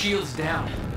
Shields down.